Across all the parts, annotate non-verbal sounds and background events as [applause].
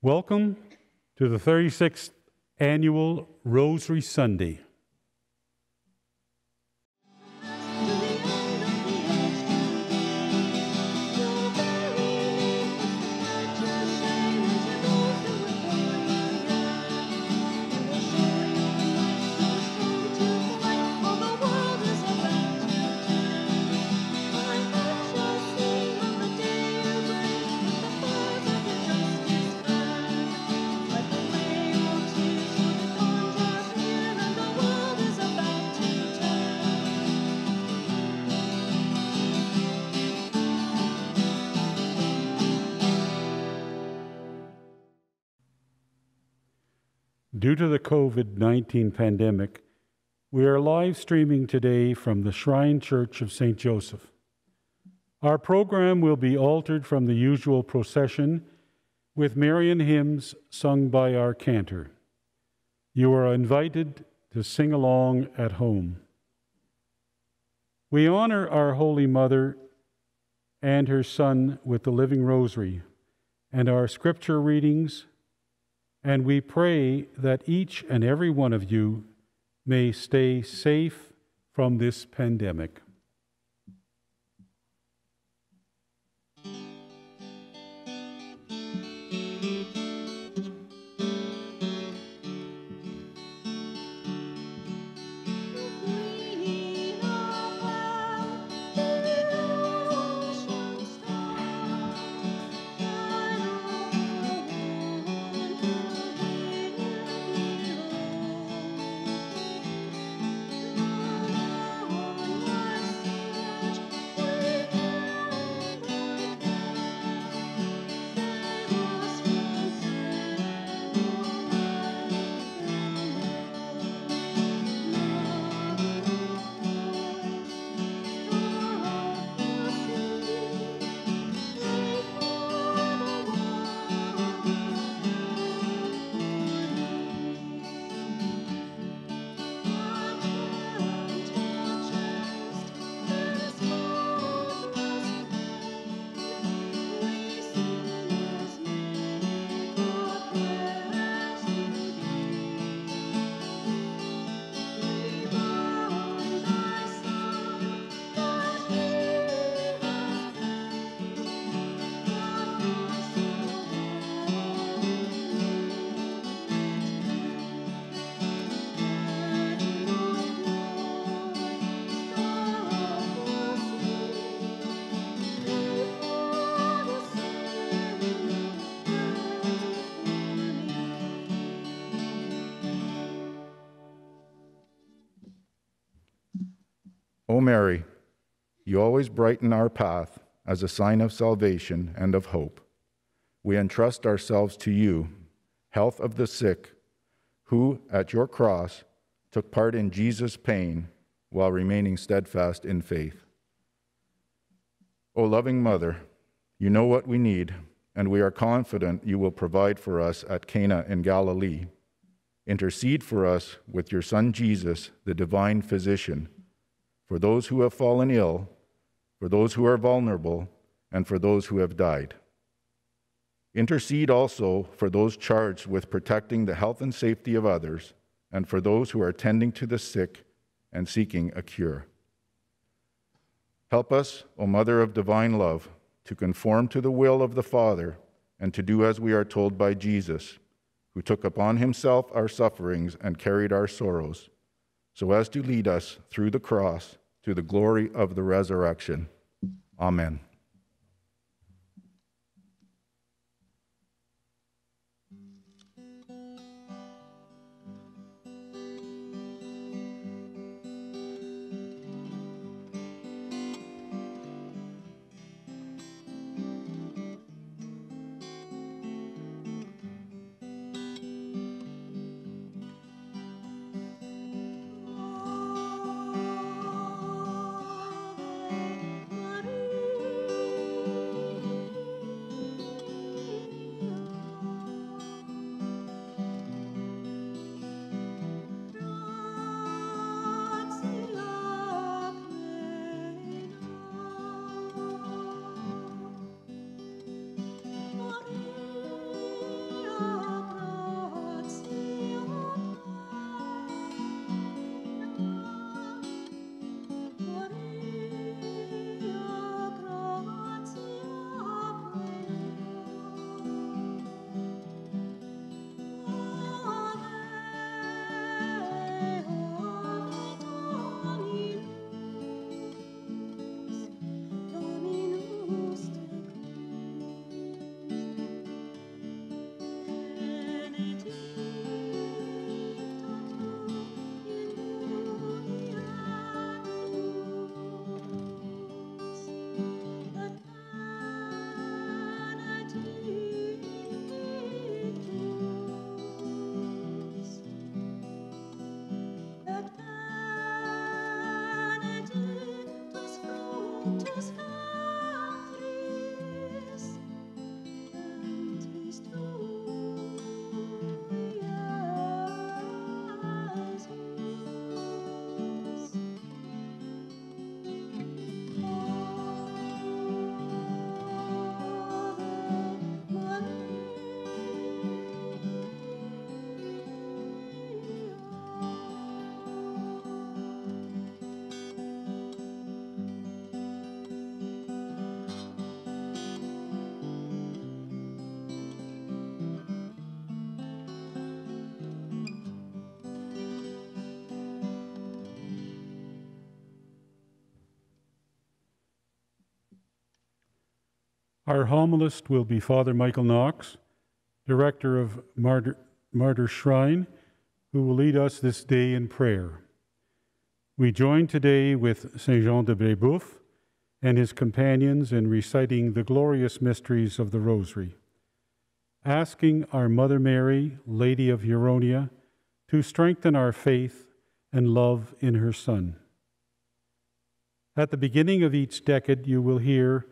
Welcome to the 36th Annual Rosary Sunday. Due to the COVID 19 pandemic, we are live streaming today from the Shrine Church of St. Joseph. Our program will be altered from the usual procession with Marian hymns sung by our cantor. You are invited to sing along at home. We honor our Holy Mother and her Son with the Living Rosary and our scripture readings and we pray that each and every one of you may stay safe from this pandemic. O Mary, you always brighten our path as a sign of salvation and of hope. We entrust ourselves to you, health of the sick, who, at your cross, took part in Jesus' pain while remaining steadfast in faith. O loving Mother, you know what we need, and we are confident you will provide for us at Cana in Galilee. Intercede for us with your Son Jesus, the divine physician for those who have fallen ill, for those who are vulnerable, and for those who have died. Intercede also for those charged with protecting the health and safety of others, and for those who are tending to the sick and seeking a cure. Help us, O Mother of Divine Love, to conform to the will of the Father and to do as we are told by Jesus, who took upon himself our sufferings and carried our sorrows so as to lead us through the cross to the glory of the resurrection. Amen. Our homilist will be Father Michael Knox, Director of Martyr, Martyr Shrine, who will lead us this day in prayer. We join today with Saint Jean de Brebeuf and his companions in reciting the glorious mysteries of the Rosary, asking our Mother Mary, Lady of Huronia, to strengthen our faith and love in her Son. At the beginning of each decade, you will hear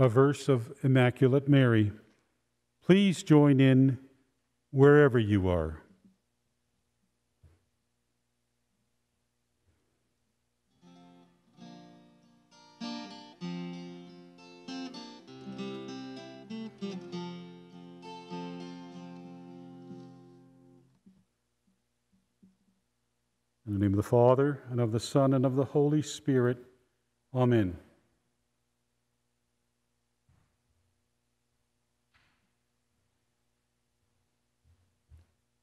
a verse of Immaculate Mary. Please join in wherever you are. In the name of the Father, and of the Son, and of the Holy Spirit. Amen.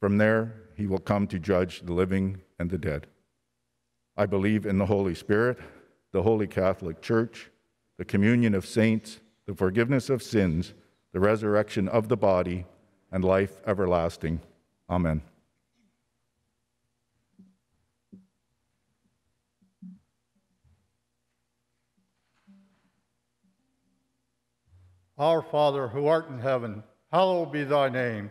From there, he will come to judge the living and the dead. I believe in the Holy Spirit, the Holy Catholic Church, the communion of saints, the forgiveness of sins, the resurrection of the body, and life everlasting. Amen. Our Father who art in heaven, hallowed be thy name.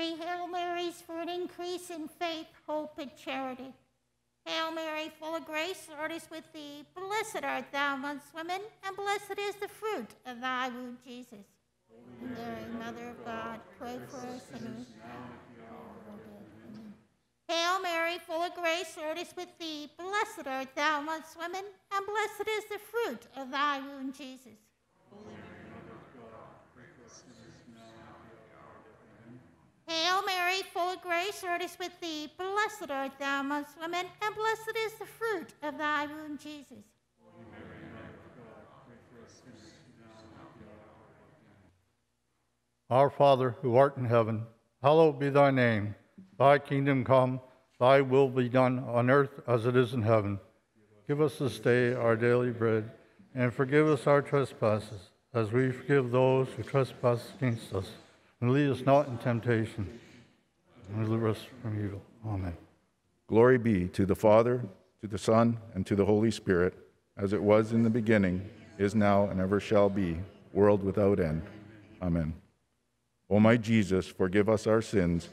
Three Hail Marys for an increase in faith, hope, and charity. Hail Mary, full of grace, the Lord is with thee. Blessed art thou amongst women, and blessed is the fruit of thy womb, Jesus. Mary, Mother of God, pray for us sinners. Hail Mary, full of grace, the Lord is with thee. Blessed art thou amongst women, and blessed is the fruit of thy womb, Jesus. Hail Mary, full of grace, Lord is with thee. Blessed art thou amongst women, and blessed is the fruit of thy womb, Jesus. Our Father who art in heaven, hallowed be thy name. Thy kingdom come, thy will be done on earth as it is in heaven. Give us this day our daily bread, and forgive us our trespasses, as we forgive those who trespass against us. And lead us not in temptation, and deliver us from evil. Amen. Glory be to the Father, to the Son, and to the Holy Spirit, as it was in the beginning, is now, and ever shall be, world without end. Amen. O my Jesus, forgive us our sins,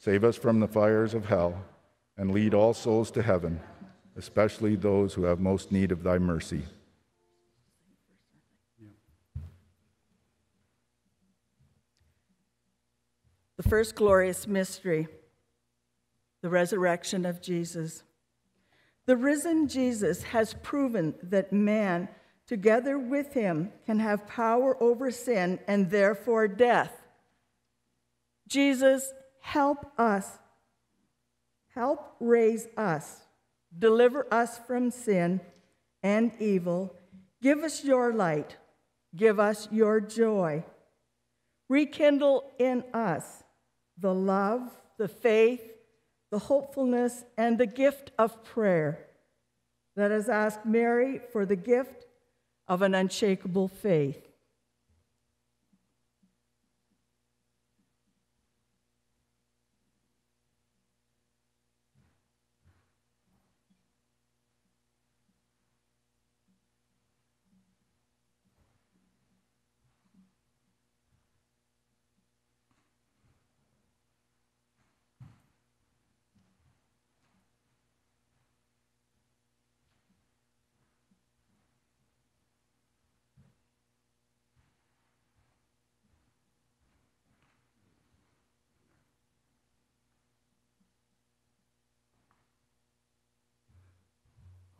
save us from the fires of hell, and lead all souls to heaven, especially those who have most need of thy mercy. The first glorious mystery, the resurrection of Jesus. The risen Jesus has proven that man, together with him, can have power over sin and therefore death. Jesus, help us. Help raise us. Deliver us from sin and evil. Give us your light. Give us your joy. Rekindle in us the love, the faith, the hopefulness, and the gift of prayer. Let us ask Mary for the gift of an unshakable faith.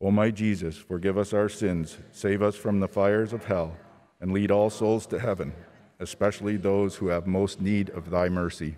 O my Jesus, forgive us our sins, save us from the fires of hell, and lead all souls to heaven, especially those who have most need of thy mercy.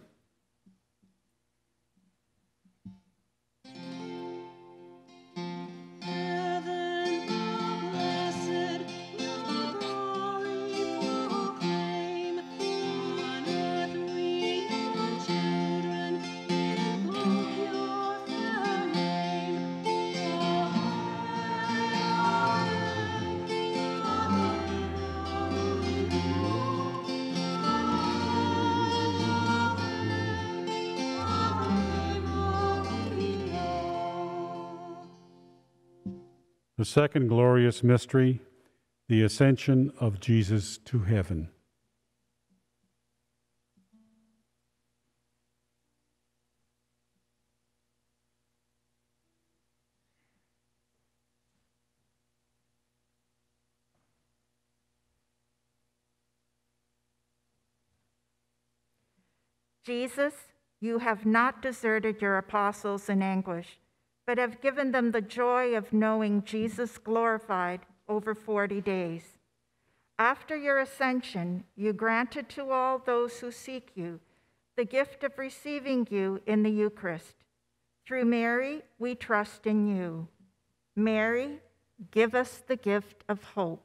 Second glorious mystery, the ascension of Jesus to heaven. Jesus, you have not deserted your apostles in anguish, but have given them the joy of knowing Jesus glorified over 40 days. After your ascension, you granted to all those who seek you the gift of receiving you in the Eucharist. Through Mary, we trust in you. Mary, give us the gift of hope.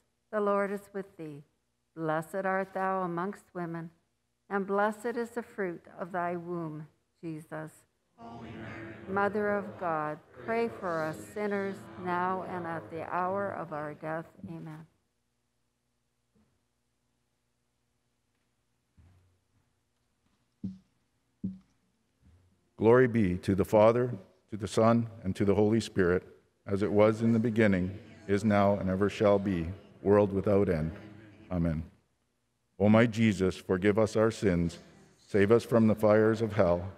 the Lord is with thee. Blessed art thou amongst women, and blessed is the fruit of thy womb, Jesus. Mother of God, pray for us sinners now and at the hour of our death. Amen. Glory be to the Father, to the Son, and to the Holy Spirit, as it was in the beginning, is now, and ever shall be, world without end. Amen. O my Jesus, forgive us our sins, save us from the fires of hell,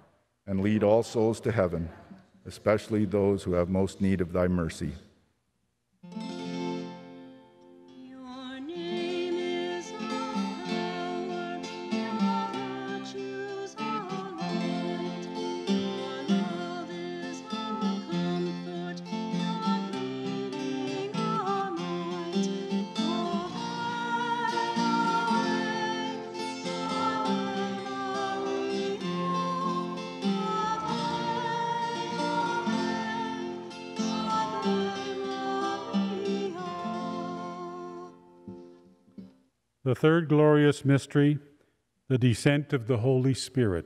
and lead all souls to heaven, especially those who have most need of thy mercy. Third glorious mystery, the descent of the Holy Spirit.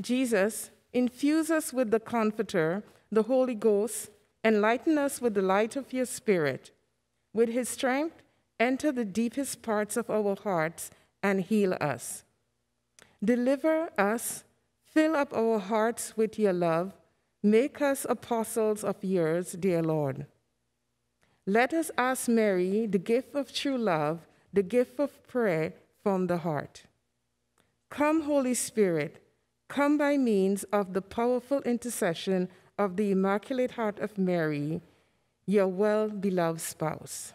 Jesus, infuse us with the Comforter, the Holy Ghost, enlighten us with the light of your Spirit. With his strength, enter the deepest parts of our hearts and heal us. Deliver us, fill up our hearts with your love, make us apostles of yours, dear Lord. Let us ask Mary the gift of true love, the gift of prayer from the heart. Come, Holy Spirit, come by means of the powerful intercession of the Immaculate Heart of Mary, your well beloved spouse.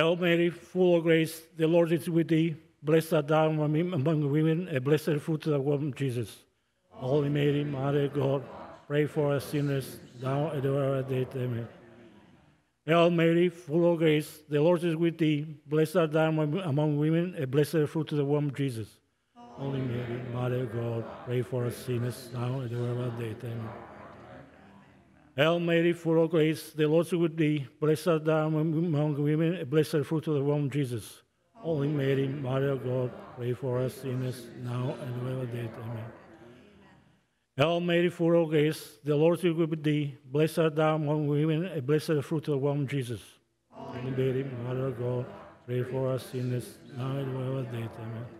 Hail Mary, full of grace, the Lord is with thee. Blessed art thou among women, and blessed the fruit of thy womb, Jesus. Holy Mary, Mother of God, pray for us sinners, now and at the our death. Amen. Hail Mary, full of grace, the Lord is with thee. Blessed art thou among women, and blessed the fruit of the womb, Jesus. Holy Mary, Mother of God, pray for us sinners, now and at the our death. Amen. Hail Mary, full of grace, the Lord is with thee. Blessed art thou among women, blessed the fruit of the womb, Jesus. Holy Mary, Mother of God, pray for us sinners, now and at our death. Amen. Hail Mary, full of grace, the Lord is with thee. Blessed art thou among women, and blessed the fruit of the womb, Jesus. Holy Mary, Mother of God, pray for us sinners, now and at the our death. Amen.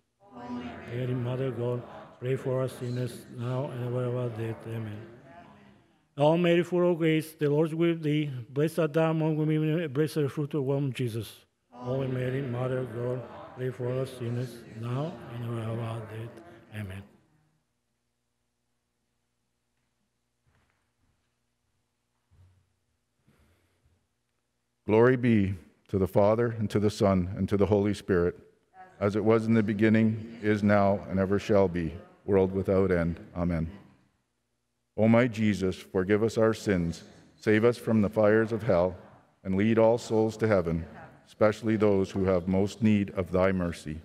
Mary, Mother God, pray for us sinners, now and at our death. Amen. Hail Mary, full of grace, the Lord is with thee. Blessed art thou among women, and blessed is the fruit of womb, Jesus. Holy Mary, Mother of God, pray for us sinners, now and at the hour our death. Amen. Glory be to the Father, and to the Son, and to the Holy Spirit, as it was in the beginning, is now, and ever shall be, world without end. Amen. O my Jesus, forgive us our sins, save us from the fires of hell, and lead all souls to heaven, especially those who have most need of thy mercy.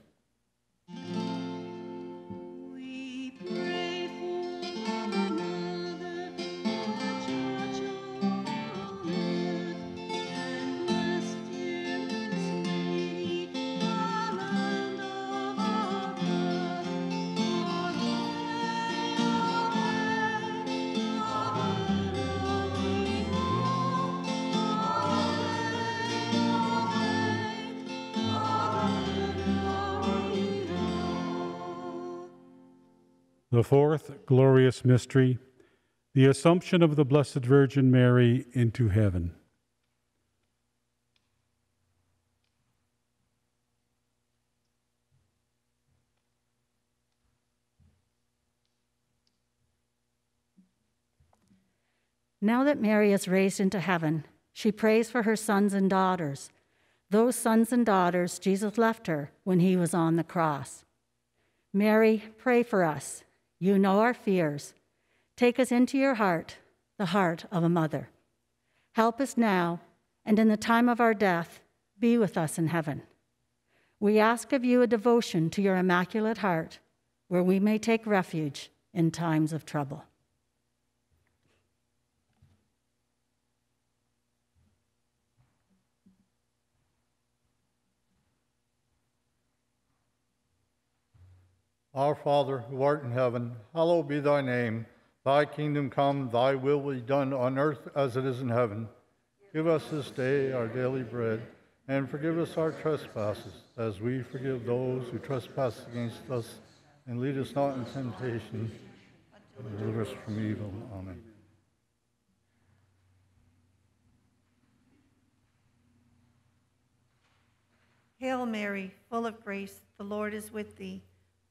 Fourth glorious mystery, the Assumption of the Blessed Virgin Mary into heaven. Now that Mary is raised into heaven, she prays for her sons and daughters, those sons and daughters Jesus left her when he was on the cross. Mary, pray for us. You know our fears. Take us into your heart, the heart of a mother. Help us now, and in the time of our death, be with us in heaven. We ask of you a devotion to your Immaculate Heart, where we may take refuge in times of trouble. Our Father, who art in heaven, hallowed be thy name. Thy kingdom come, thy will be done on earth as it is in heaven. Give us this day our daily bread, and forgive us our trespasses, as we forgive those who trespass against us. And lead us not in temptation, but deliver us from evil. Amen. Hail Mary, full of grace, the Lord is with thee.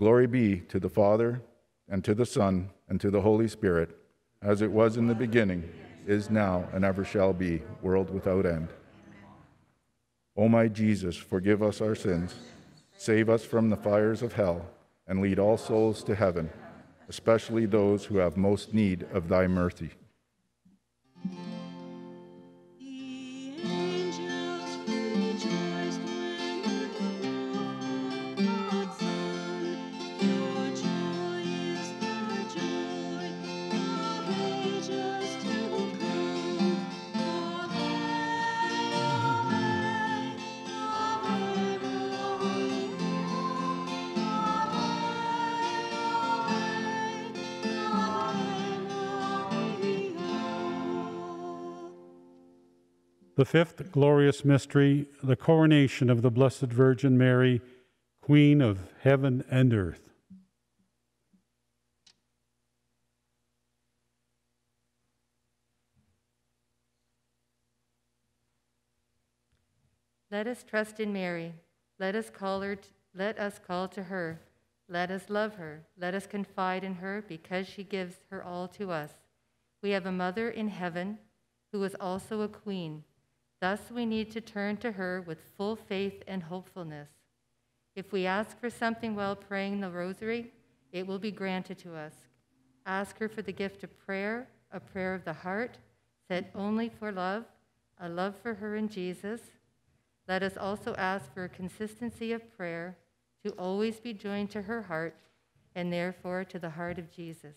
Glory be to the Father, and to the Son, and to the Holy Spirit, as it was in the beginning, is now, and ever shall be, world without end. O my Jesus, forgive us our sins, save us from the fires of hell, and lead all souls to heaven, especially those who have most need of thy mercy. The fifth glorious mystery, the coronation of the Blessed Virgin Mary, Queen of heaven and earth. Let us trust in Mary. Let us call her. let us call to her. Let us love her. Let us confide in her because she gives her all to us. We have a mother in heaven who is also a queen. Thus we need to turn to her with full faith and hopefulness. If we ask for something while praying the rosary, it will be granted to us. Ask her for the gift of prayer, a prayer of the heart, set only for love, a love for her in Jesus. Let us also ask for a consistency of prayer to always be joined to her heart and therefore to the heart of Jesus.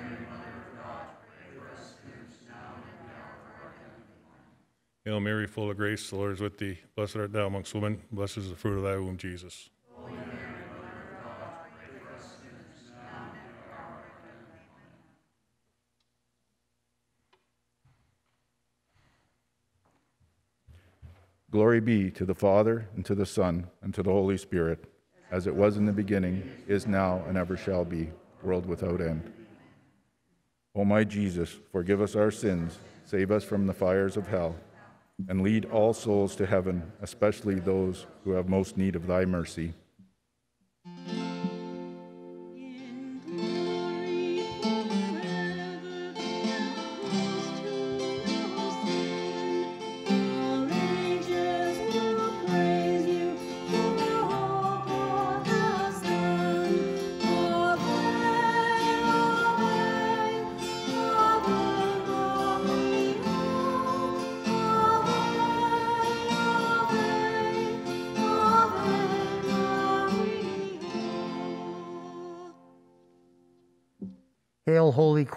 Hail Mary, full of grace, the Lord is with thee. Blessed art thou amongst women, blessed is the fruit of thy womb, Jesus. Glory be to the Father, and to the Son, and to the Holy Spirit, as it was in the beginning, is now, and ever shall be, world without end. O my Jesus, forgive us our sins, save us from the fires of hell, and lead all souls to heaven, especially those who have most need of thy mercy.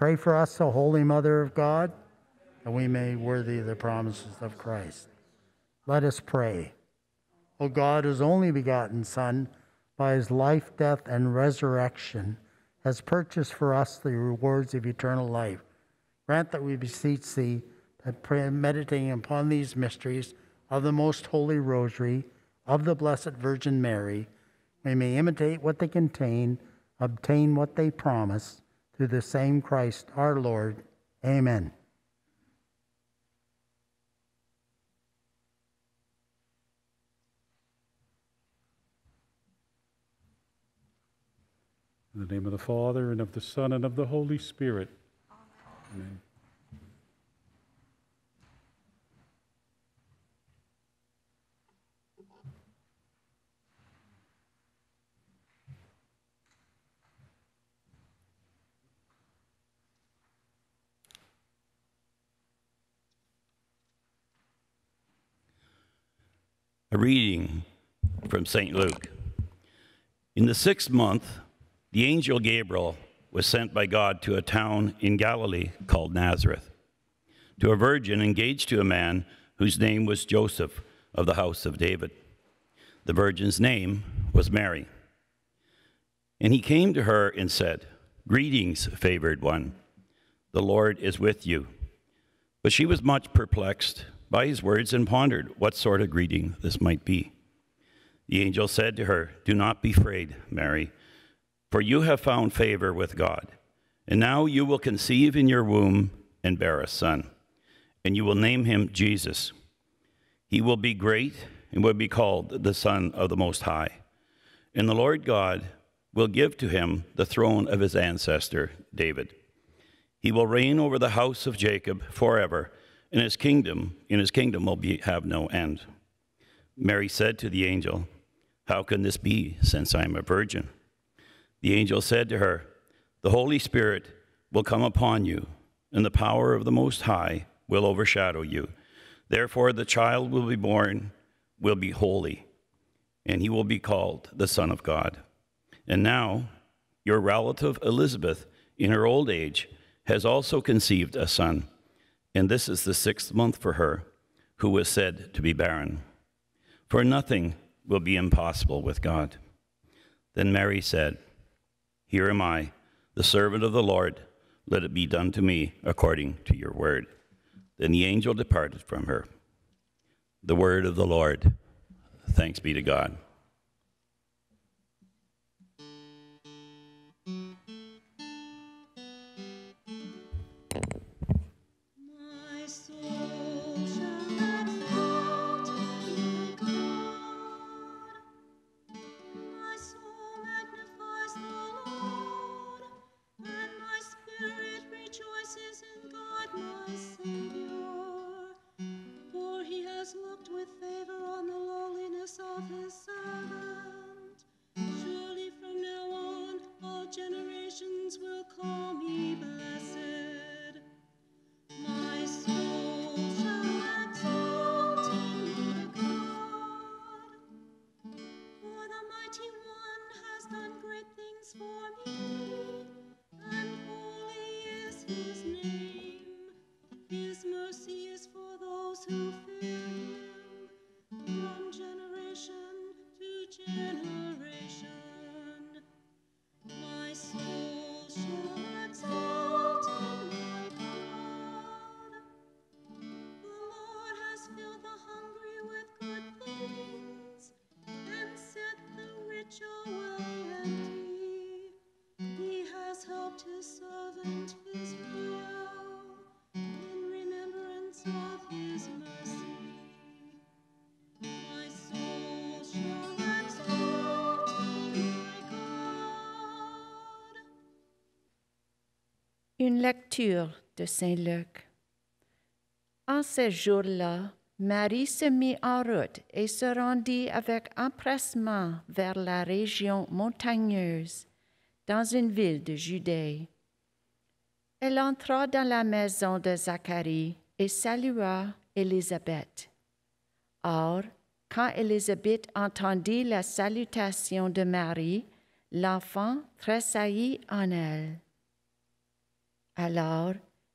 pray for us, O Holy Mother of God, that we may worthy the promises of Christ. Let us pray. O God, whose only begotten Son, by his life, death, and resurrection, has purchased for us the rewards of eternal life, grant that we beseech thee that meditating upon these mysteries of the most holy rosary of the Blessed Virgin Mary, we may imitate what they contain, obtain what they promise, through the same Christ our Lord. Amen. In the name of the Father, and of the Son, and of the Holy Spirit. Amen. A reading from St. Luke. In the sixth month, the angel Gabriel was sent by God to a town in Galilee called Nazareth, to a virgin engaged to a man whose name was Joseph of the house of David. The virgin's name was Mary. And he came to her and said, Greetings, favored one, the Lord is with you. But she was much perplexed by his words and pondered what sort of greeting this might be. The angel said to her, Do not be afraid, Mary, for you have found favor with God. And now you will conceive in your womb and bear a son, and you will name him Jesus. He will be great and will be called the Son of the Most High. And the Lord God will give to him the throne of his ancestor David. He will reign over the house of Jacob forever, and his kingdom, in his kingdom will be, have no end. Mary said to the angel, How can this be, since I am a virgin? The angel said to her, The Holy Spirit will come upon you, and the power of the Most High will overshadow you. Therefore, the child will be born, will be holy, and he will be called the Son of God. And now, your relative Elizabeth, in her old age, has also conceived a son, and this is the sixth month for her, who was said to be barren. For nothing will be impossible with God. Then Mary said, Here am I, the servant of the Lord. Let it be done to me according to your word. Then the angel departed from her. The word of the Lord. Thanks be to God. Une lecture de Saint Luc. En ces jours-là, Marie se mit en route et se rendit avec empressement vers la région montagneuse, dans une ville de Judée. Elle entra dans la maison de Zacharie et salua Élisabeth. Or, quand Élisabeth entendit la salutation de Marie, l'enfant tressaillit en elle. Alors,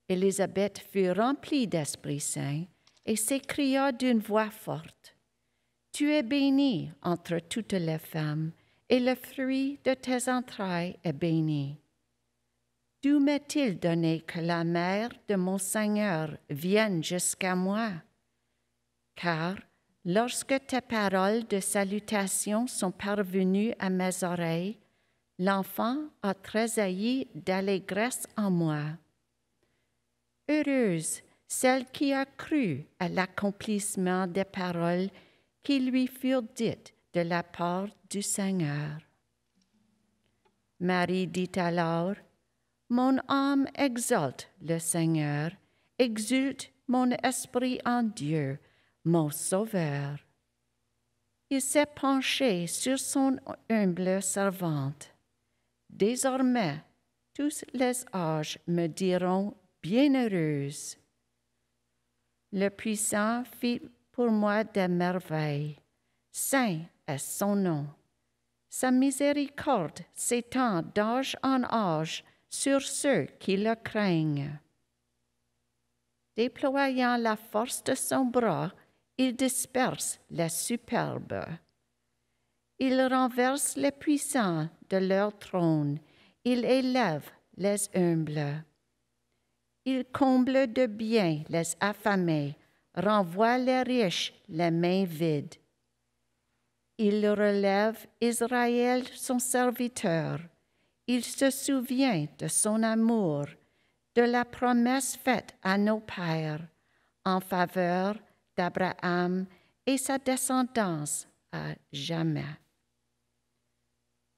Élisabeth fut remplie d'Esprit Saint et s'écria d'une voix forte, Tu es bénie entre toutes les femmes, et le fruit de tes entrailles est béni. D'où m'est-il donné que la mère de mon Seigneur vienne jusqu'à moi? Car lorsque tes paroles de salutation sont parvenues à mes oreilles, l'enfant a tressailli d'allégresse en moi. Heureuse celle qui a cru à l'accomplissement des paroles qui lui furent dites de la part du Seigneur. Marie dit alors, Mon âme exalte le Seigneur, exulte mon esprit en Dieu, mon Sauveur. Il s'est penché sur son humble servante. Désormais, tous les âges me diront bienheureuse. Le puissant fit pour moi des merveilles. Saint est son nom. Sa miséricorde s'étend d'âge en âge sur ceux qui le craignent. Déployant la force de son bras, il disperse les superbes. Il renverse les puissants de leur trône. Il élève les humbles. Il comble de bien les affamés, renvoie les riches les mains vides. Il relève Israël son serviteur. Il se souvient de son amour, de la promesse faite à nos pères en faveur d'Abraham et sa descendance à jamais.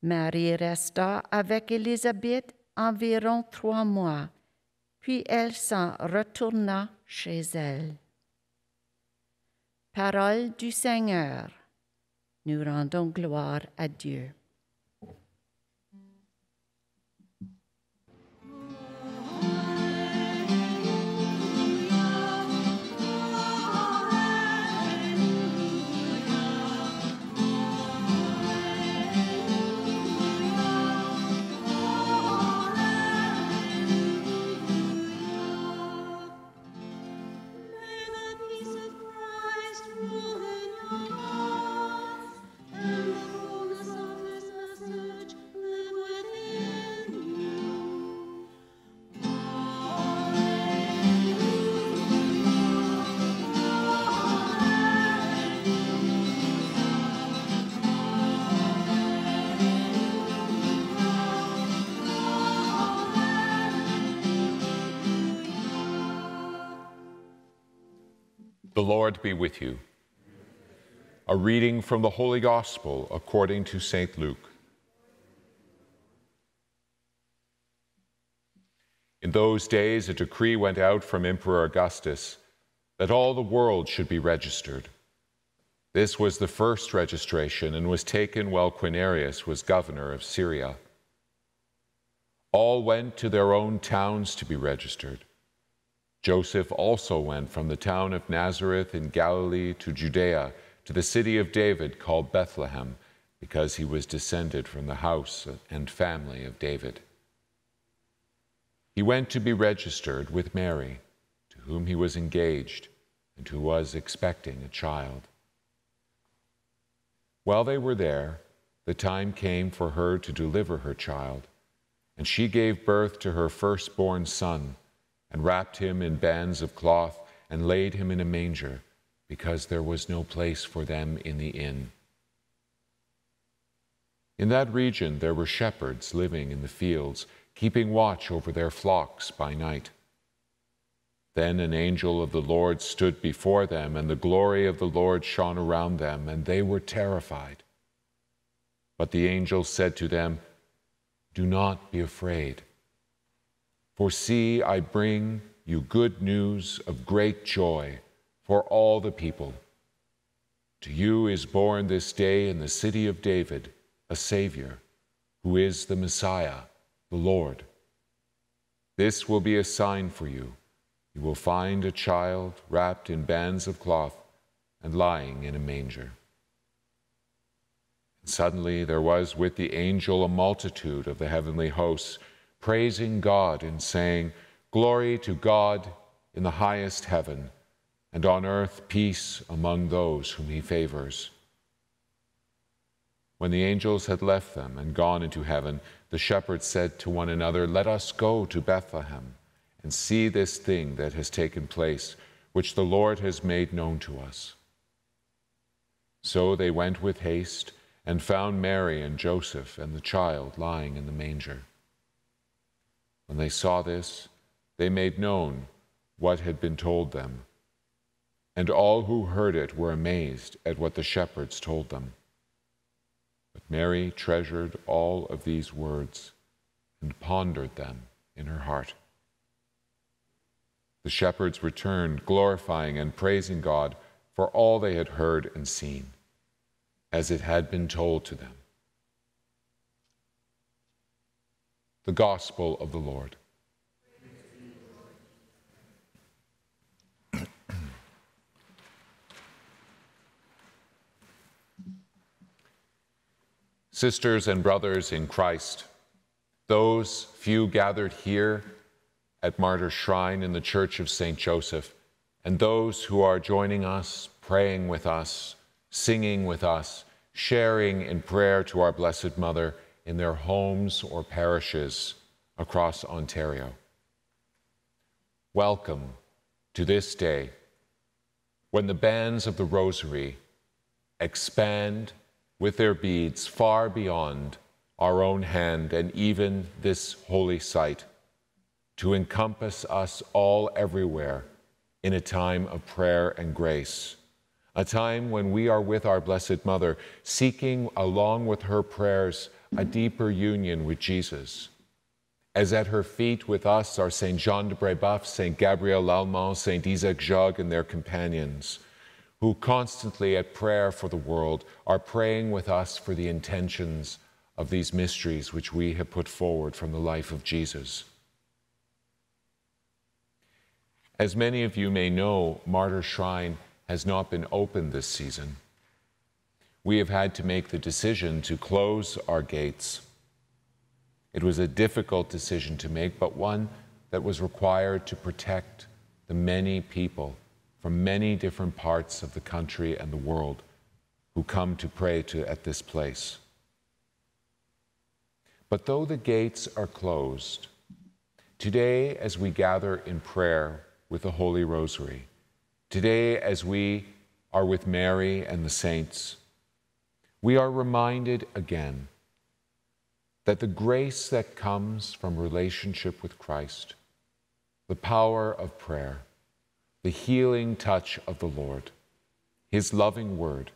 Marie resta avec Élisabeth environ trois mois, puis elle s'en retourna chez elle. Parole du Seigneur. Nous rendons gloire à Dieu. The Lord be with you. A reading from the Holy Gospel according to St. Luke. In those days, a decree went out from Emperor Augustus that all the world should be registered. This was the first registration and was taken while Quirinius was governor of Syria. All went to their own towns to be registered. Joseph also went from the town of Nazareth in Galilee to Judea, to the city of David called Bethlehem, because he was descended from the house and family of David. He went to be registered with Mary, to whom he was engaged and who was expecting a child. While they were there, the time came for her to deliver her child, and she gave birth to her firstborn son and wrapped him in bands of cloth and laid him in a manger because there was no place for them in the inn. In that region there were shepherds living in the fields, keeping watch over their flocks by night. Then an angel of the Lord stood before them, and the glory of the Lord shone around them, and they were terrified. But the angel said to them, Do not be afraid. For see, I bring you good news of great joy for all the people. To you is born this day in the city of David a Savior, who is the Messiah, the Lord. This will be a sign for you. You will find a child wrapped in bands of cloth and lying in a manger. And suddenly there was with the angel a multitude of the heavenly hosts praising God and saying, Glory to God in the highest heaven, and on earth peace among those whom he favors. When the angels had left them and gone into heaven, the shepherds said to one another, Let us go to Bethlehem and see this thing that has taken place, which the Lord has made known to us. So they went with haste and found Mary and Joseph and the child lying in the manger. When they saw this, they made known what had been told them. And all who heard it were amazed at what the shepherds told them. But Mary treasured all of these words and pondered them in her heart. The shepherds returned, glorifying and praising God for all they had heard and seen, as it had been told to them. The Gospel of the Lord. [clears throat] Sisters and brothers in Christ, those few gathered here at Martyrs' Shrine in the Church of St. Joseph, and those who are joining us, praying with us, singing with us, sharing in prayer to our Blessed Mother in their homes or parishes across Ontario. Welcome to this day when the bands of the Rosary expand with their beads far beyond our own hand and even this holy site to encompass us all everywhere in a time of prayer and grace a time when we are with our Blessed Mother, seeking along with her prayers a deeper union with Jesus. As at her feet with us are Saint Jean de Brebeuf, Saint Gabriel Lallemant, Saint Isaac Jogues, and their companions, who constantly at prayer for the world are praying with us for the intentions of these mysteries which we have put forward from the life of Jesus. As many of you may know, Martyr Shrine has not been open this season. We have had to make the decision to close our gates. It was a difficult decision to make, but one that was required to protect the many people from many different parts of the country and the world who come to pray to, at this place. But though the gates are closed, today as we gather in prayer with the Holy Rosary, today as we are with Mary and the saints, we are reminded again that the grace that comes from relationship with Christ, the power of prayer, the healing touch of the Lord, His loving word,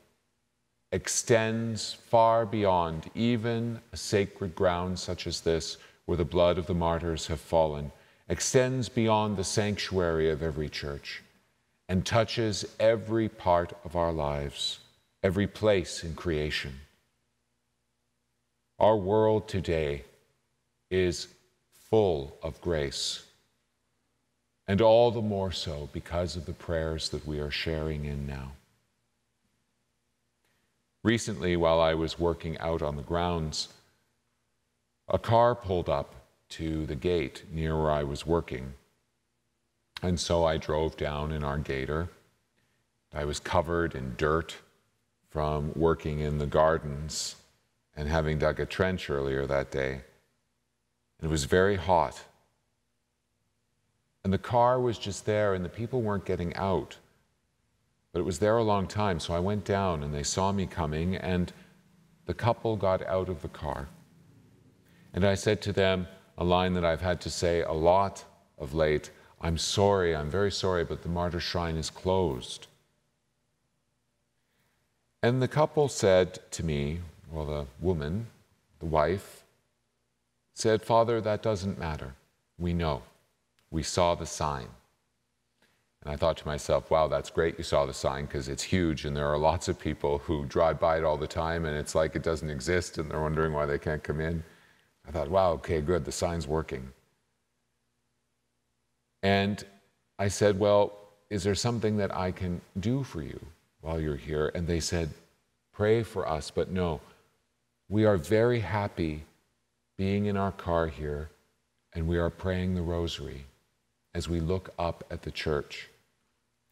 extends far beyond even a sacred ground such as this, where the blood of the martyrs have fallen, extends beyond the sanctuary of every church, and touches every part of our lives, every place in creation. Our world today is full of grace, and all the more so because of the prayers that we are sharing in now. Recently, while I was working out on the grounds, a car pulled up to the gate near where I was working. And so I drove down in our gator. I was covered in dirt from working in the gardens and having dug a trench earlier that day. And it was very hot. And the car was just there, and the people weren't getting out. But it was there a long time, so I went down and they saw me coming, and the couple got out of the car. And I said to them a line that I've had to say a lot of late I'm sorry, I'm very sorry, but the martyr shrine is closed. And the couple said to me, well, the woman, the wife, said, Father, that doesn't matter. We know. We saw the sign. And I thought to myself, wow, that's great you saw the sign because it's huge and there are lots of people who drive by it all the time and it's like it doesn't exist and they're wondering why they can't come in. I thought, wow, okay, good, the sign's working. And I said, well, is there something that I can do for you while you're here? And they said, pray for us, but no, we are very happy being in our car here and we are praying the rosary as we look up at the church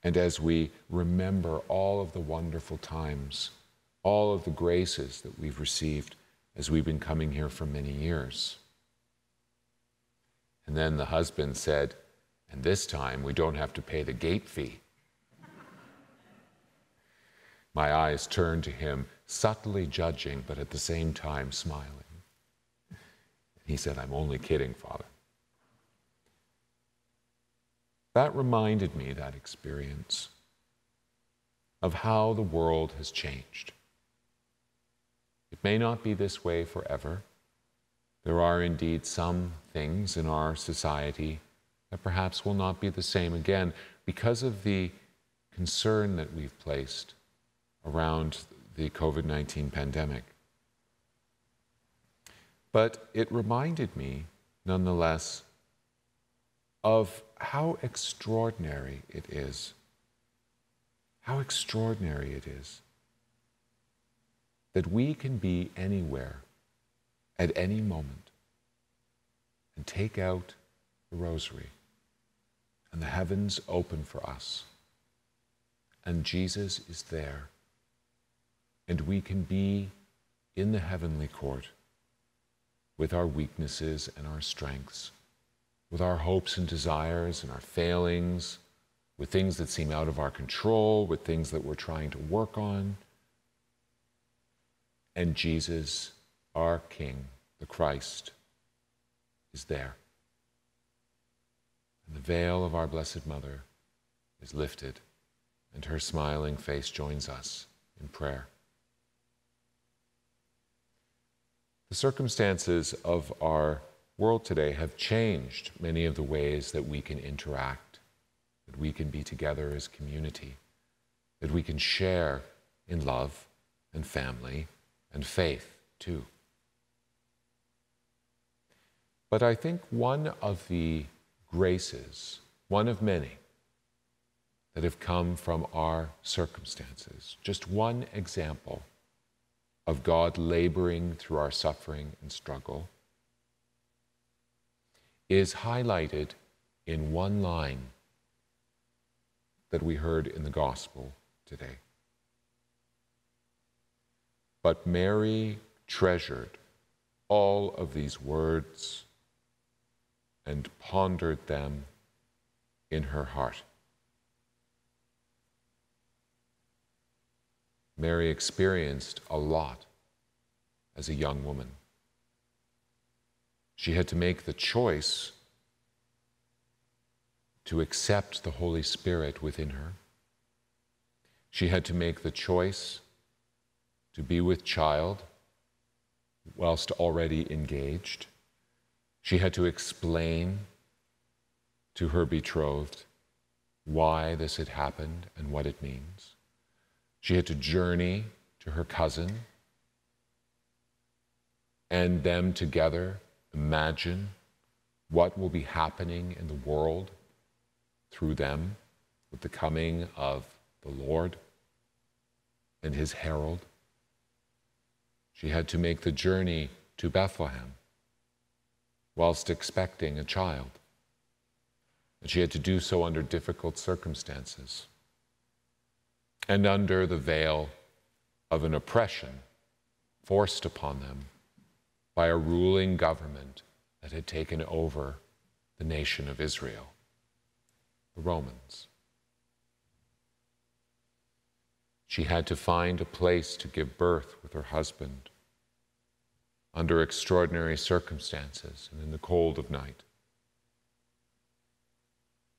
and as we remember all of the wonderful times, all of the graces that we've received as we've been coming here for many years. And then the husband said, and this time we don't have to pay the gate fee. My eyes turned to him, subtly judging, but at the same time smiling. He said, I'm only kidding, Father. That reminded me, that experience, of how the world has changed. It may not be this way forever. There are indeed some things in our society that perhaps will not be the same again because of the concern that we've placed around the COVID 19 pandemic. But it reminded me, nonetheless, of how extraordinary it is. How extraordinary it is that we can be anywhere at any moment and take out the rosary and the heavens open for us. And Jesus is there. And we can be in the heavenly court with our weaknesses and our strengths, with our hopes and desires and our failings, with things that seem out of our control, with things that we're trying to work on. And Jesus, our King, the Christ, is there. And the veil of our Blessed Mother is lifted, and her smiling face joins us in prayer. The circumstances of our world today have changed many of the ways that we can interact, that we can be together as community, that we can share in love and family and faith too. But I think one of the graces, one of many, that have come from our circumstances, just one example of God laboring through our suffering and struggle, is highlighted in one line that we heard in the gospel today. But Mary treasured all of these words and pondered them in her heart. Mary experienced a lot as a young woman. She had to make the choice to accept the Holy Spirit within her. She had to make the choice to be with child whilst already engaged. She had to explain to her betrothed why this had happened and what it means. She had to journey to her cousin and them together imagine what will be happening in the world through them with the coming of the Lord and his herald. She had to make the journey to Bethlehem whilst expecting a child. And she had to do so under difficult circumstances and under the veil of an oppression forced upon them by a ruling government that had taken over the nation of Israel, the Romans. She had to find a place to give birth with her husband under extraordinary circumstances and in the cold of night.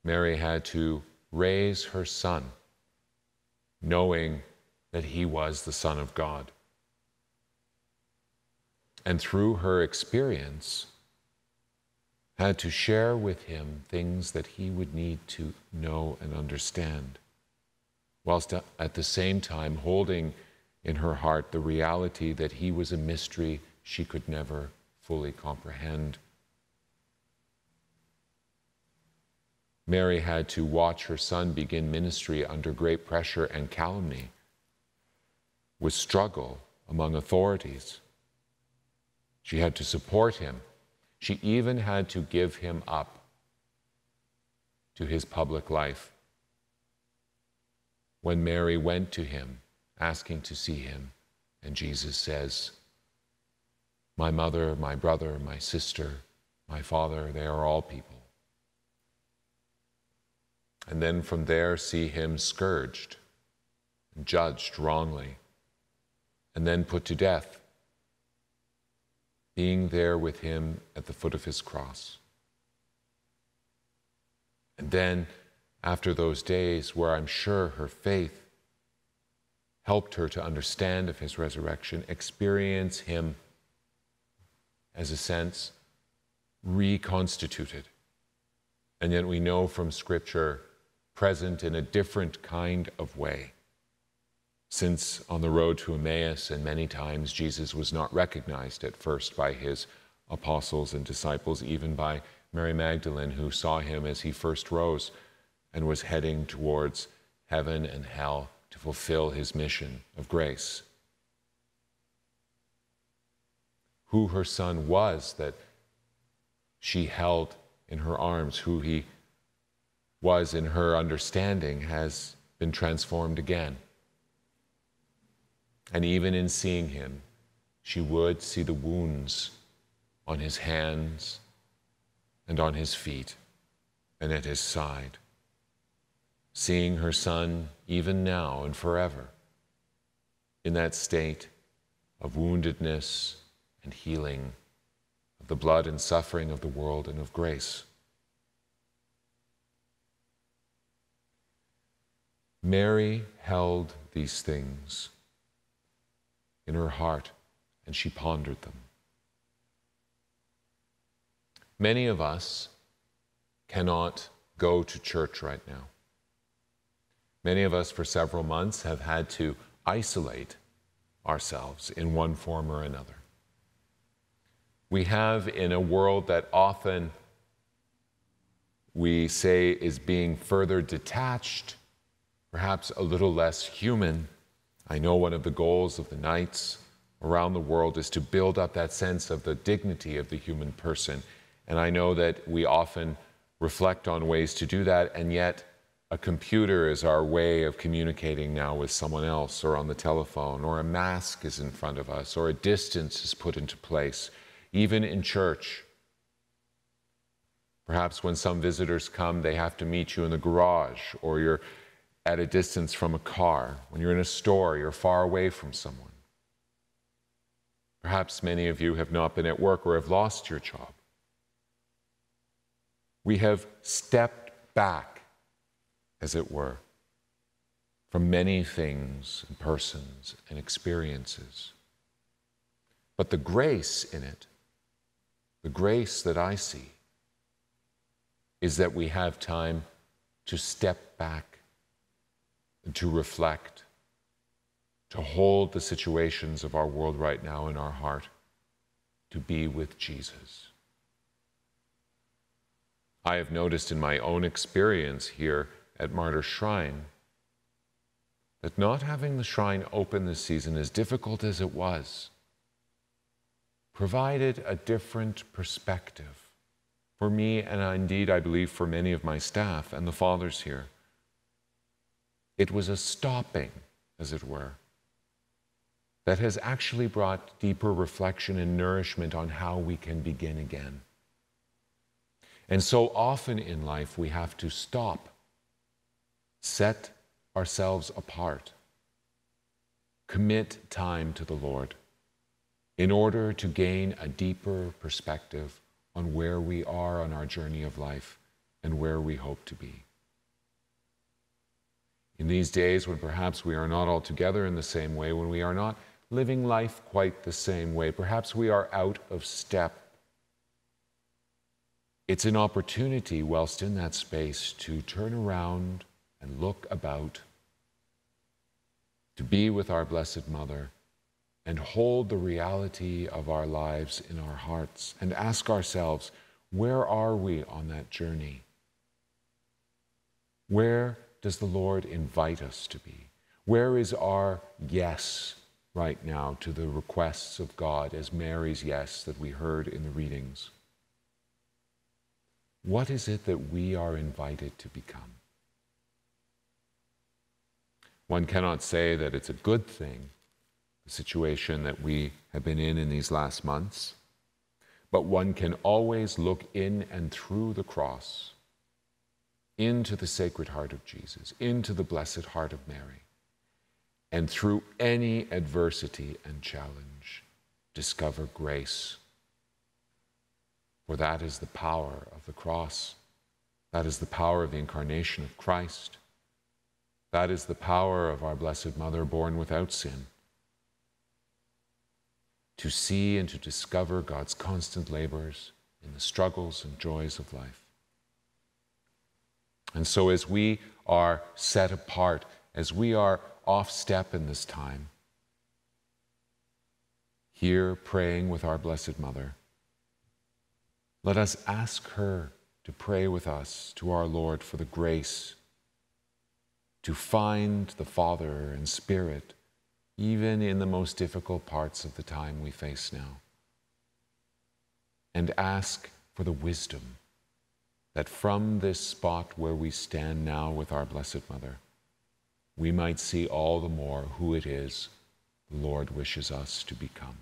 Mary had to raise her son, knowing that he was the Son of God. And through her experience, had to share with him things that he would need to know and understand, whilst at the same time holding in her heart the reality that he was a mystery she could never fully comprehend. Mary had to watch her son begin ministry under great pressure and calumny, with struggle among authorities. She had to support him. She even had to give him up to his public life. When Mary went to him asking to see him, and Jesus says, My mother, my brother, my sister, my father, they are all people. And then from there, see him scourged, judged wrongly, and then put to death being there with him at the foot of his cross. And then, after those days where I'm sure her faith helped her to understand of his resurrection, experience him as a sense reconstituted. And yet we know from Scripture present in a different kind of way since on the road to Emmaus, and many times Jesus was not recognized at first by his apostles and disciples, even by Mary Magdalene, who saw him as he first rose and was heading towards heaven and hell to fulfill his mission of grace. Who her son was that she held in her arms, who he was in her understanding, has been transformed again. And even in seeing him, she would see the wounds on his hands and on his feet and at his side. Seeing her son, even now and forever, in that state of woundedness and healing, of the blood and suffering of the world and of grace. Mary held these things in her heart and she pondered them. Many of us cannot go to church right now. Many of us, for several months, have had to isolate ourselves in one form or another. We have, in a world that often we say is being further detached, perhaps a little less human. I know one of the goals of the Knights around the world is to build up that sense of the dignity of the human person. And I know that we often reflect on ways to do that, and yet a computer is our way of communicating now with someone else, or on the telephone, or a mask is in front of us, or a distance is put into place, even in church. Perhaps when some visitors come, they have to meet you in the garage, or you're at a distance from a car. When you're in a store, you're far away from someone. Perhaps many of you have not been at work or have lost your job. We have stepped back, as it were, from many things and persons and experiences. But the grace in it, the grace that I see, is that we have time to step back and to reflect, to hold the situations of our world right now in our heart, to be with Jesus. I have noticed in my own experience here at Martyr Shrine that not having the shrine open this season, as difficult as it was, provided a different perspective for me, and indeed, I believe, for many of my staff and the fathers here. It was a stopping, as it were, that has actually brought deeper reflection and nourishment on how we can begin again. And so often in life, we have to stop, set ourselves apart, commit time to the Lord in order to gain a deeper perspective on where we are on our journey of life and where we hope to be. In these days, when perhaps we are not all together in the same way, when we are not living life quite the same way, perhaps we are out of step it's an opportunity, whilst in that space, to turn around and look about, to be with our Blessed Mother, and hold the reality of our lives in our hearts, and ask ourselves, where are we on that journey? Where does the Lord invite us to be? Where is our yes right now to the requests of God, as Mary's yes that we heard in the readings? What is it that we are invited to become? One cannot say that it's a good thing, the situation that we have been in in these last months, but one can always look in and through the cross into the Sacred Heart of Jesus, into the Blessed Heart of Mary, and through any adversity and challenge, discover grace for that is the power of the cross. That is the power of the incarnation of Christ. That is the power of our Blessed Mother born without sin. To see and to discover God's constant labors in the struggles and joys of life. And so, as we are set apart, as we are off step in this time, here praying with our Blessed Mother, let us ask her to pray with us to our Lord for the grace to find the Father and Spirit even in the most difficult parts of the time we face now. And ask for the wisdom that from this spot where we stand now with our Blessed Mother, we might see all the more who it is the Lord wishes us to become.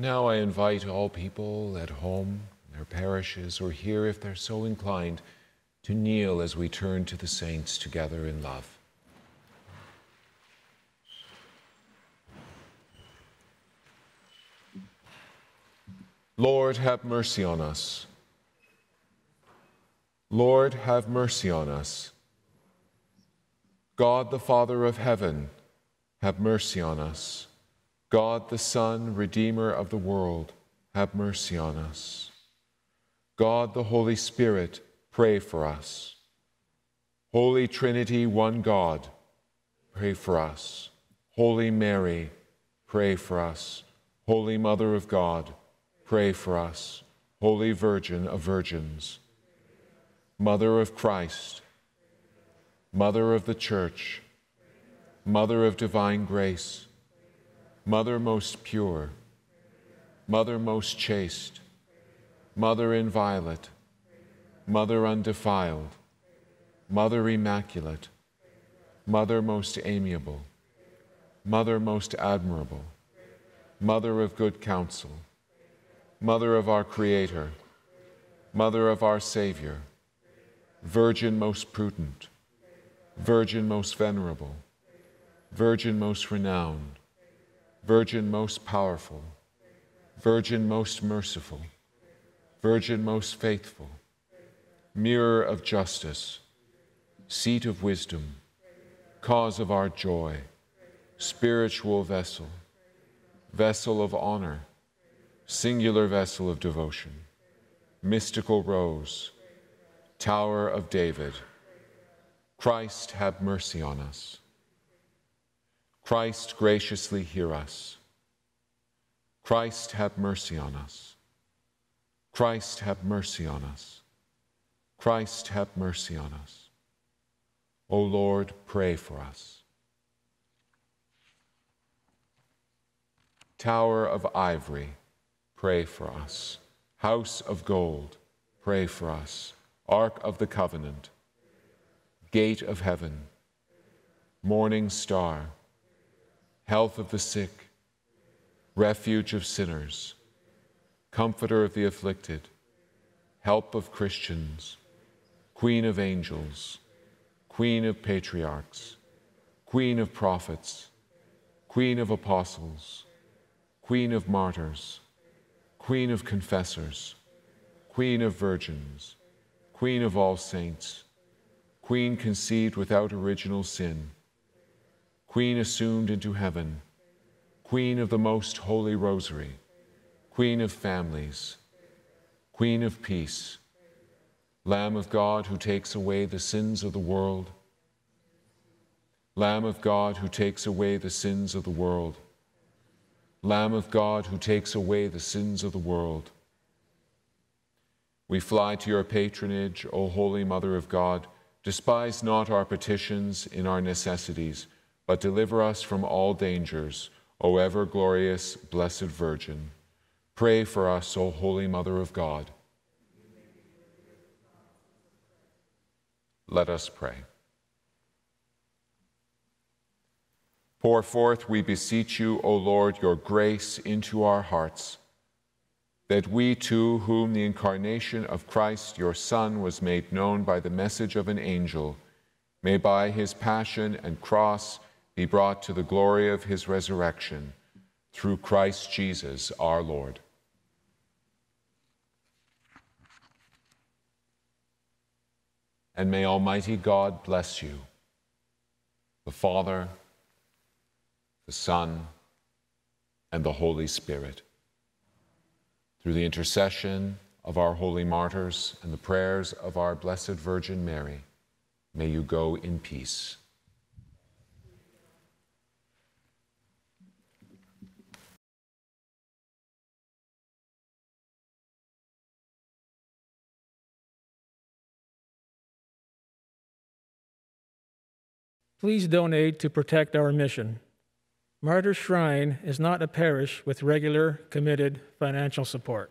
Now I invite all people at home, their parishes, or here, if they're so inclined, to kneel as we turn to the saints together in love. Lord, have mercy on us. Lord, have mercy on us. God the Father of heaven, have mercy on us. God the Son, Redeemer of the world, have mercy on us. God the Holy Spirit, pray for us. Holy Trinity, one God, pray for us. Holy Mary, pray for us. Holy Mother of God, pray for us. Holy Virgin of Virgins, Mother of Christ, Mother of the Church, Mother of divine grace, Mother most pure, Mother most chaste, Mother inviolate, Mother undefiled, Mother immaculate, Mother most amiable, Mother most admirable, Mother of good counsel, Mother of our Creator, Mother of our Savior, Virgin most prudent, Virgin most venerable, Virgin most renowned, Virgin most powerful, Virgin most merciful, Virgin most faithful, Mirror of justice, Seat of wisdom, Cause of our joy, Spiritual vessel, Vessel of honor, Singular vessel of devotion, Mystical rose, Tower of David, Christ have mercy on us. Christ graciously hear us. Christ have mercy on us. Christ have mercy on us. Christ have mercy on us. O Lord, pray for us. Tower of Ivory, pray for us. House of Gold, pray for us. Ark of the Covenant, Gate of Heaven, Morning Star, Health of the sick, Refuge of sinners, Comforter of the afflicted, Help of Christians, Queen of angels, Queen of patriarchs, Queen of prophets, Queen of apostles, Queen of martyrs, Queen of confessors, Queen of virgins, Queen of all saints, Queen conceived without original sin, Queen assumed into heaven, Queen of the most holy rosary, Queen of families, Queen of peace, Lamb of God who takes away the sins of the world, Lamb of God who takes away the sins of the world, Lamb of God who takes away the sins of the world. We fly to your patronage, O Holy Mother of God. Despise not our petitions in our necessities, but deliver us from all dangers, O ever glorious, blessed Virgin. Pray for us, O Holy Mother of God. Let us pray. Pour forth, we beseech you, O Lord, your grace into our hearts, that we too, whom the incarnation of Christ, your Son, was made known by the message of an angel, may by his passion and cross be brought to the glory of his resurrection, through Christ Jesus our Lord. And may Almighty God bless you, the Father, the Son, and the Holy Spirit. Through the intercession of our holy martyrs and the prayers of our Blessed Virgin Mary, may you go in peace. Please donate to protect our mission. Martyr Shrine is not a parish with regular, committed financial support.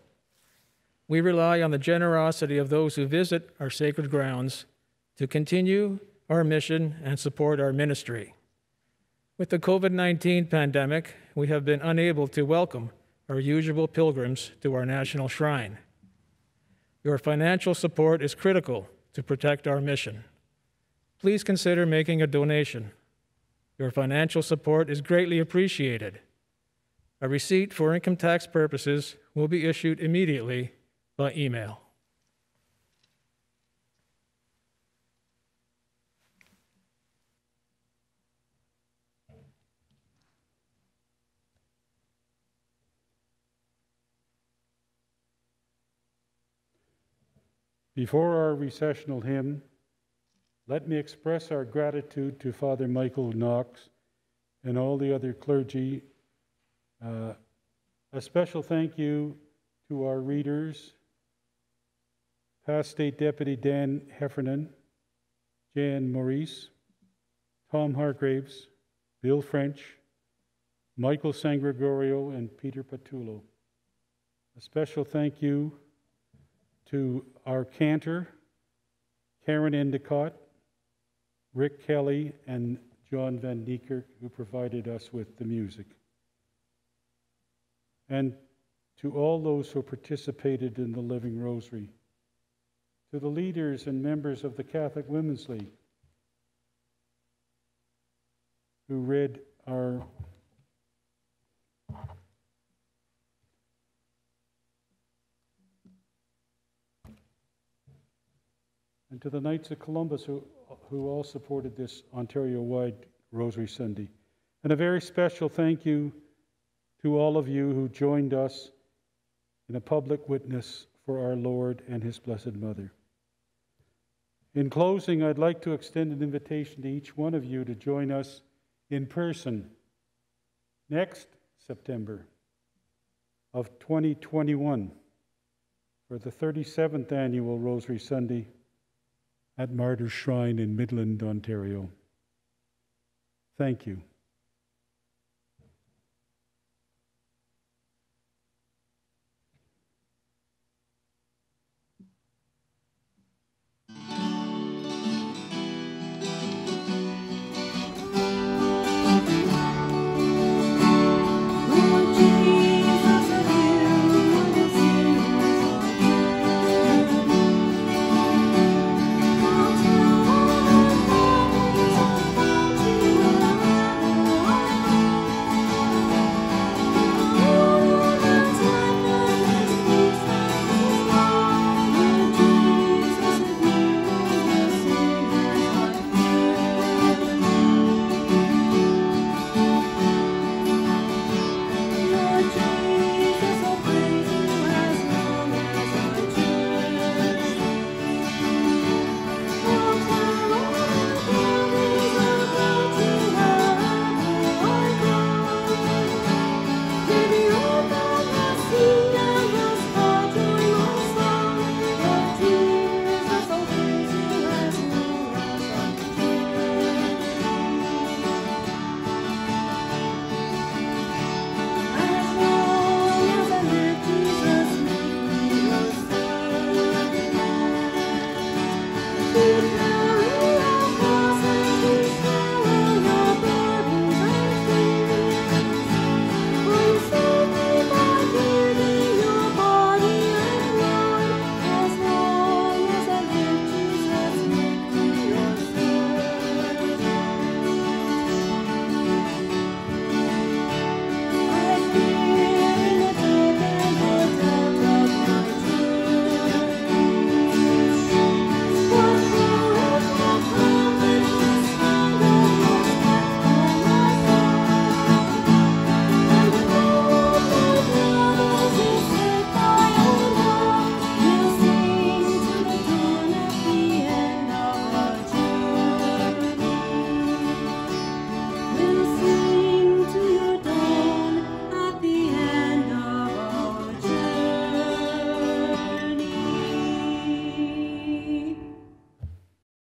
We rely on the generosity of those who visit our sacred grounds to continue our mission and support our ministry. With the COVID 19 pandemic, we have been unable to welcome our usual pilgrims to our national shrine. Your financial support is critical to protect our mission. Please consider making a donation. Your financial support is greatly appreciated. A receipt for income tax purposes will be issued immediately by email. Before our recessional hymn, let me express our gratitude to Father Michael Knox and all the other clergy. Uh, a special thank you to our readers, past State Deputy Dan Heffernan, Jan Maurice, Tom Hargraves, Bill French, Michael San Gregorio, and Peter Patullo. A special thank you to our cantor, Karen Endicott, Rick Kelly, and John Van Niekerk, who provided us with the music. And to all those who participated in the Living Rosary, to the leaders and members of the Catholic Women's League, who read our and to the Knights of Columbus who, who all supported this Ontario-wide Rosary Sunday. And a very special thank you to all of you who joined us in a public witness for our Lord and His Blessed Mother. In closing, I'd like to extend an invitation to each one of you to join us in person next September of 2021 for the 37th annual Rosary Sunday at Martyrs' Shrine in Midland, Ontario. Thank you.